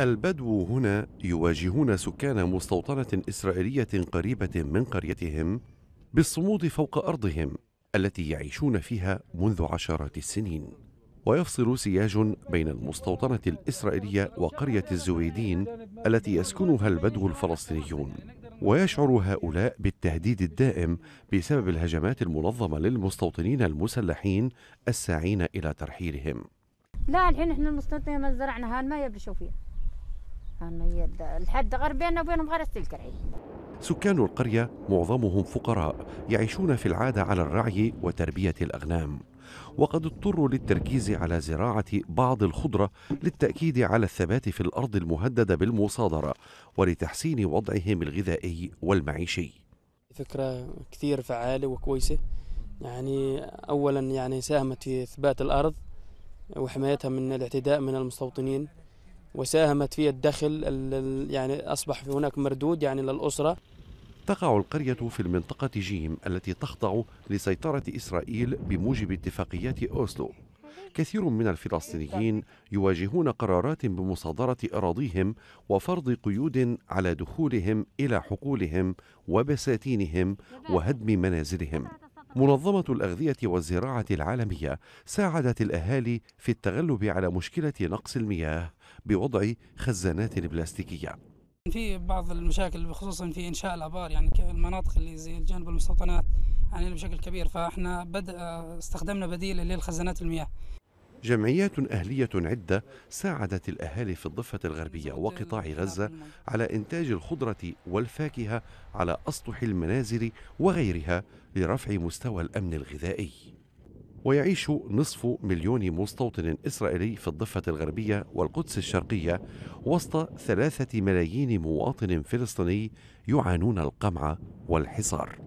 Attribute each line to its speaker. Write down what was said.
Speaker 1: البدو هنا يواجهون سكان مستوطنة إسرائيلية قريبة من قريتهم بالصمود فوق أرضهم التي يعيشون فيها منذ عشرات السنين. ويفصل سياج بين المستوطنة الإسرائيلية وقرية الزويدين التي يسكنها البدو الفلسطينيون. ويشعر هؤلاء بالتهديد الدائم بسبب الهجمات المنظمة للمستوطنين المسلحين الساعين إلى ترحيلهم.
Speaker 2: لا الحين إحنا المستوطنين ما زرعنا هان ما يبرشوا فيها الحد غير بيننا وبينهم غير
Speaker 1: سكان القرية معظمهم فقراء يعيشون في العادة على الرعي وتربية الأغنام وقد اضطروا للتركيز على زراعة بعض الخضرة للتأكيد على الثبات في الأرض المهددة بالمصادرة ولتحسين وضعهم الغذائي والمعيشي.
Speaker 3: فكرة كثير فعالة وكويسة. يعني أولا يعني ساهمت في إثبات الأرض وحمايتها من الاعتداء من المستوطنين. وساهمت في الدخل يعني أصبح هناك مردود يعني للأسرة.
Speaker 1: تقع القرية في المنطقة جيم التي تخضع لسيطرة إسرائيل بموجب اتفاقيات أوسلو. كثير من الفلسطينيين يواجهون قرارات بمصادرة أراضيهم وفرض قيود على دخولهم إلى حقولهم وبساتينهم وهدم منازلهم. منظمة الأغذية والزراعة العالمية ساعدت الأهالي في التغلب على مشكلة نقص المياه بوضع خزانات بلاستيكية.
Speaker 4: في بعض المشاكل خصوصا في إنشاء الأبار يعني المناطق اللي زي جانب المستوطنات يعني بشكل كبير. فإحنا بد... استخدمنا بديل للخزانات المياه.
Speaker 1: جمعيات أهلية عدة ساعدت الأهالي في الضفة الغربية وقطاع غزة على إنتاج الخضرة والفاكهة على أسطح المنازل وغيرها لرفع مستوى الأمن الغذائي. ويعيش نصف مليون مستوطن إسرائيلي في الضفة الغربية والقدس الشرقية وسط ثلاثة ملايين مواطن فلسطيني يعانون القمع والحصار.